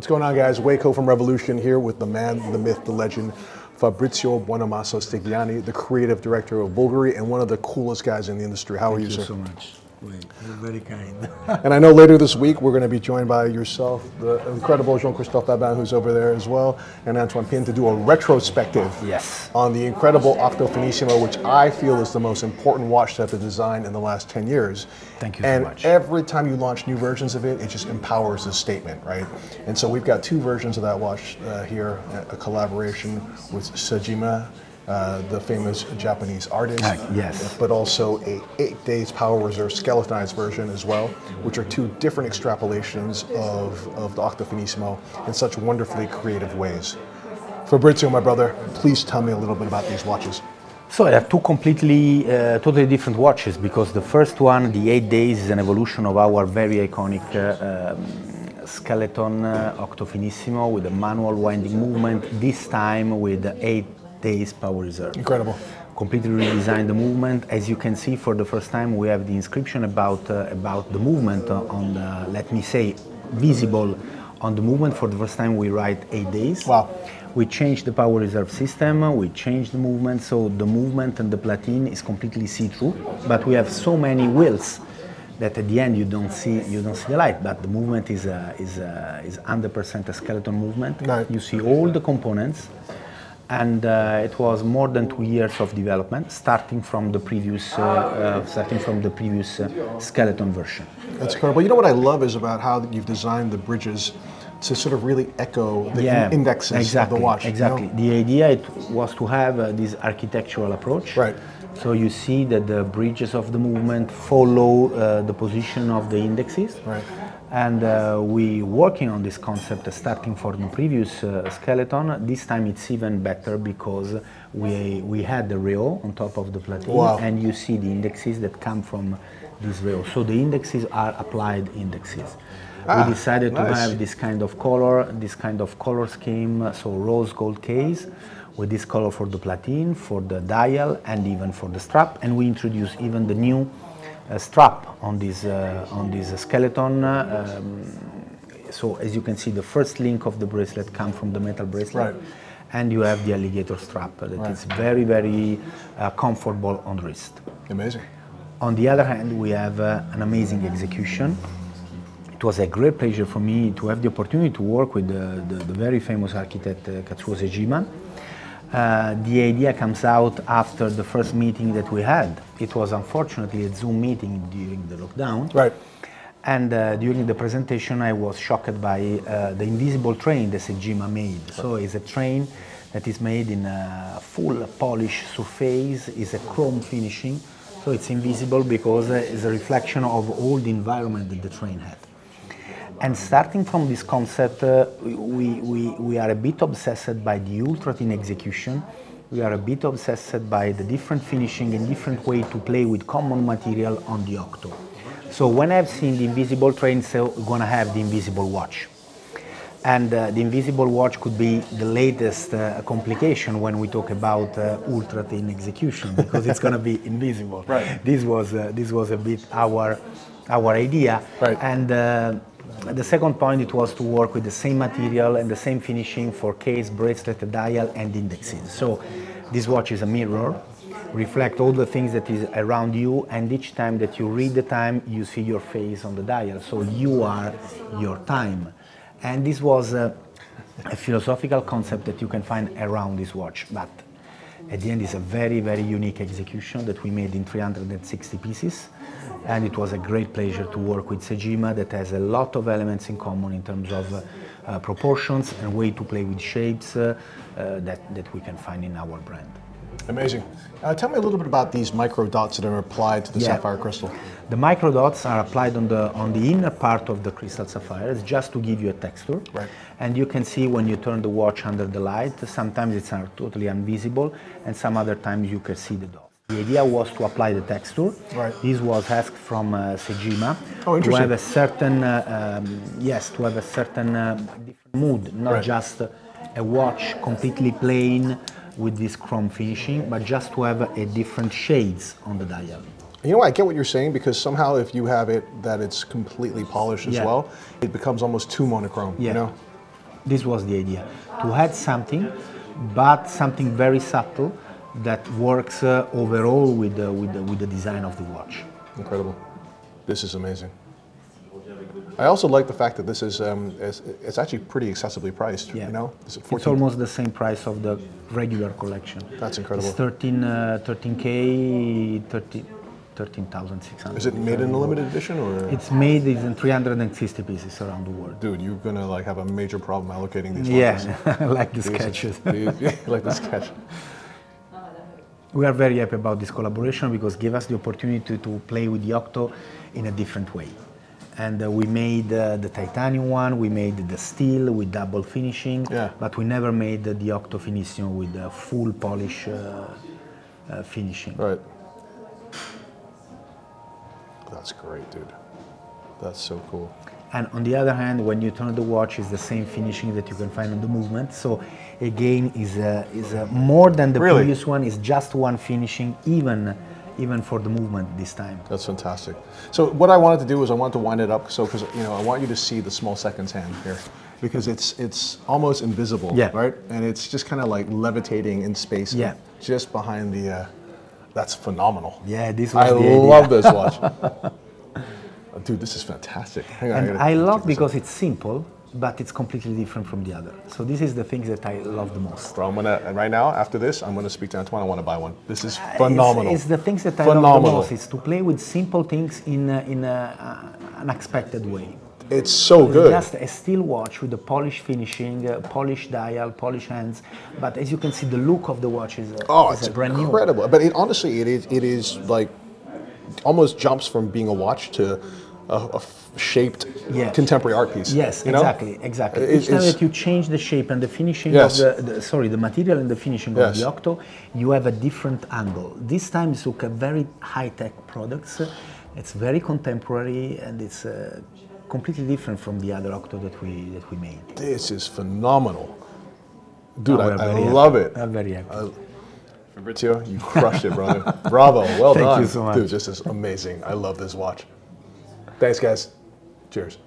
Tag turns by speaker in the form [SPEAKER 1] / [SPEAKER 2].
[SPEAKER 1] What's going on, guys? Wei Koh from Revolution here with the man, the myth, the legend, Fabrizio Buonamassa Stigliani, the creative director of Bulgari and one of the coolest guys in the industry. How
[SPEAKER 2] Thank
[SPEAKER 1] are you,
[SPEAKER 2] you
[SPEAKER 1] sir?
[SPEAKER 2] so much. Wait, very kind.
[SPEAKER 1] And I know later this week we're going to be joined by yourself, the incredible Jean-Christophe Babin, who's over there as well, and Antoine Pin to do a retrospective
[SPEAKER 2] Yes.
[SPEAKER 1] on the incredible Octo Finissimo, which I feel is the most important watch to have been designed in the last 10 years.
[SPEAKER 2] Thank you so
[SPEAKER 1] and
[SPEAKER 2] much.
[SPEAKER 1] every time you launch new versions of it, it just empowers the statement, right? And so we've got two versions of that watch uh, here, a collaboration with Sejima, uh, the famous Japanese artist.
[SPEAKER 2] Yes.
[SPEAKER 1] But also a eight days power reserve skeletonized version as well, which are two different extrapolations of, of the Octo Finissimo in such wonderfully creative ways. Fabrizio, my brother, please tell me a little bit about these watches.
[SPEAKER 2] So I have two completely, uh, totally different watches because the first one, the eight days, is an evolution of our very iconic uh, um, skeleton uh, Octo Finissimo with a manual winding movement. This time with eight days power reserve.
[SPEAKER 1] Incredible.
[SPEAKER 2] completely redesigned the movement. As you can see, for the first time, we have the inscription about uh, about the movement on the, let me say, visible on the movement. For the first time, we write eight days.
[SPEAKER 1] Wow.
[SPEAKER 2] We changed the power reserve system. We changed the movement, so the movement and the platine is completely see-through. But we have so many wheels that at the end you don't see you don't see the light. But the movement is uh, is uh, is 100% a skeleton movement.
[SPEAKER 1] Right.
[SPEAKER 2] You see all the components and uh, it was more than two years of development, starting from the previous, uh, uh, starting from the previous uh, skeleton version.
[SPEAKER 1] That's incredible. You know what I love is about how you've designed the bridges to sort of really echo the in- indexes
[SPEAKER 2] exactly,
[SPEAKER 1] of the watch. you know?
[SPEAKER 2] Exactly. The idea it was to have uh, this architectural approach.
[SPEAKER 1] Right.
[SPEAKER 2] So you see that the bridges of the movement follow uh, the position of the indexes.
[SPEAKER 1] Right.
[SPEAKER 2] And uh, we working on this concept starting from the previous uh, skeleton. This time it's even better because we we had the rail on top of the plateau,
[SPEAKER 1] Wow.
[SPEAKER 2] and you see the indexes that come from this rail. So the indexes are applied indexes.
[SPEAKER 1] Ah,
[SPEAKER 2] we decided to
[SPEAKER 1] nice.
[SPEAKER 2] have this kind of color, this kind of color scheme, so rose gold case with this color for the platine, for the dial, and even for the strap. And we introduced even the new strap on this uh, on this skeleton. um, so as you can see, the first link of the bracelet comes from the metal bracelet.
[SPEAKER 1] Right.
[SPEAKER 2] And you have the alligator strap that is very, very uh, comfortable on the wrist.
[SPEAKER 1] Amazing.
[SPEAKER 2] On the other hand, we have uh, an amazing execution. It was a great pleasure for me to have the opportunity to work with the, the, the very famous architect uh, Kazuyo Sejima. Uh, the idea comes out after the first meeting that we had. It was unfortunately a Zoom meeting during the lockdown.
[SPEAKER 1] Right.
[SPEAKER 2] And uh, during the presentation, I was shocked by uh, the invisible train that Sejima made. So it's a train that is made in a full polish surface, is a chrome finishing. So it's invisible because uh, it's a reflection of all the environment that the train had. And starting from this concept, uh, we, we, we are a bit obsessed by the ultra thin execution. We are a bit obsessed by the different finishing and different way to play with common material on the Octo. So when I've seen the invisible train, so we're gonna have the invisible watch. And uh, the invisible watch could be the latest uh, complication when we talk about uh, ultra thin execution because it's going to be invisible.
[SPEAKER 1] Right.
[SPEAKER 2] This was uh, this was a bit our our idea.
[SPEAKER 1] Right.
[SPEAKER 2] And uh, the second point it was to work with the same material and the same finishing for case, bracelet, dial, and indexes. So this watch is a mirror, reflect all the things that is around you, and each time that you read the time, you see your face on the dial. So you are your time. And this was a, a philosophical concept that you can find around this watch. But at the end, it's a very, very unique execution that we made in 360 pieces. And it was a great pleasure to work with Sejima that has a lot of elements in common in terms of uh, proportions and way to play with shapes uh, uh, that, that we can find in our brand.
[SPEAKER 1] Amazing. Uh, tell me a little bit about these micro dots that are applied to the
[SPEAKER 2] Yeah.
[SPEAKER 1] sapphire crystal.
[SPEAKER 2] The micro dots are applied on the on the inner part of the crystal sapphire. It's just to give you a texture.
[SPEAKER 1] Right.
[SPEAKER 2] And you can see when you turn the watch under the light, sometimes it's totally invisible, and some other times you can see the dots. The idea was to apply the texture.
[SPEAKER 1] Right.
[SPEAKER 2] This was asked from uh, Sejima
[SPEAKER 1] Oh,
[SPEAKER 2] to have a certain uh, um, yes to have a certain uh, different mood, not
[SPEAKER 1] Right.
[SPEAKER 2] just a watch completely plain with this chrome finishing, but just to have a different shades on the dial.
[SPEAKER 1] You know, I get what you're saying because somehow if you have it that it's completely polished as
[SPEAKER 2] Yeah.
[SPEAKER 1] well, it becomes almost too monochrome. You know,
[SPEAKER 2] This was the idea to add something, but something very subtle that works uh, overall with the, with, the, with the design of the watch.
[SPEAKER 1] Incredible. This is amazing. I also like the fact that this is um, it's, it's actually pretty accessibly priced.
[SPEAKER 2] Yeah.
[SPEAKER 1] You know, it's,
[SPEAKER 2] It's almost the same price of the regular collection.
[SPEAKER 1] That's incredible.
[SPEAKER 2] It's 13, uh, 13K, 30, 13,600.
[SPEAKER 1] Is it made in a limited edition or?
[SPEAKER 2] It's made in 360 pieces around the world.
[SPEAKER 1] Dude, you're gonna like have a major problem allocating these.
[SPEAKER 2] Yeah, like the sketches.
[SPEAKER 1] These- like the sketch.
[SPEAKER 2] We are very happy about this collaboration because it gave us the opportunity to, to play with the Octo in a different way. And uh, we made uh, the titanium one, we made the steel with double finishing,
[SPEAKER 1] Yeah.
[SPEAKER 2] but we never made the Octo Finissimo with uh, full polish uh, uh, finishing.
[SPEAKER 1] Right. That's great, dude. That's so cool.
[SPEAKER 2] And on the other hand, when you turn the watch, it's the same finishing that you can find on the movement. So again, is uh, is uh, more than the
[SPEAKER 1] Really?
[SPEAKER 2] previous one. It's just one finishing, even even for the movement this time.
[SPEAKER 1] That's fantastic. So what I wanted to do is I wanted to wind it up so because you know I want you to see the small seconds hand here because it's it's almost invisible,
[SPEAKER 2] Yeah.
[SPEAKER 1] right? And it's just kind of like levitating in space,
[SPEAKER 2] Yeah.
[SPEAKER 1] just behind the. Uh, that's phenomenal.
[SPEAKER 2] Yeah, this was
[SPEAKER 1] I love this watch. Dude, this is fantastic. Hang on,
[SPEAKER 2] And
[SPEAKER 1] gotta
[SPEAKER 2] I love because it's simple, but it's completely different from the other. So this is the things that I love the most.
[SPEAKER 1] Bro, I'm gonna and right now after this, I'm gonna speak to Antoine. I want to buy one. This is
[SPEAKER 2] It's-
[SPEAKER 1] phenomenal.
[SPEAKER 2] It's, the things that I love the
[SPEAKER 1] Phenomenal.
[SPEAKER 2] most. It's to play with simple things in a, in a, uh, unexpected way.
[SPEAKER 1] It's so good.
[SPEAKER 2] just a steel watch with a polished finishing, uh, polished dial, polished hands. But as you can see, the look of the watch is, uh,
[SPEAKER 1] Oh,
[SPEAKER 2] is
[SPEAKER 1] it's
[SPEAKER 2] a brand new.
[SPEAKER 1] incredible. But it honestly, it is it is like almost jumps from being a watch to a shaped
[SPEAKER 2] Yeah.
[SPEAKER 1] contemporary art piece.
[SPEAKER 2] Yes,
[SPEAKER 1] you know?
[SPEAKER 2] exactly, exactly.
[SPEAKER 1] It-
[SPEAKER 2] Each time that you change the shape and the finishing
[SPEAKER 1] Yes.
[SPEAKER 2] of the, the sorry, the material and the finishing
[SPEAKER 1] Yes.
[SPEAKER 2] of the Octo, you have a different angle. This time it's look at very high-tech products. It's very contemporary and it's uh, completely different from the other Octo that we that we made.
[SPEAKER 1] This is phenomenal, dude.
[SPEAKER 2] Oh,
[SPEAKER 1] I, I
[SPEAKER 2] very happy.
[SPEAKER 1] love it.
[SPEAKER 2] I'm very happy.
[SPEAKER 1] I- Fabrizio, you crushed it, brother. Bravo, well
[SPEAKER 2] Thank
[SPEAKER 1] done,
[SPEAKER 2] you so much.
[SPEAKER 1] dude. This is amazing. I love this watch. Thanks, guys. Cheers.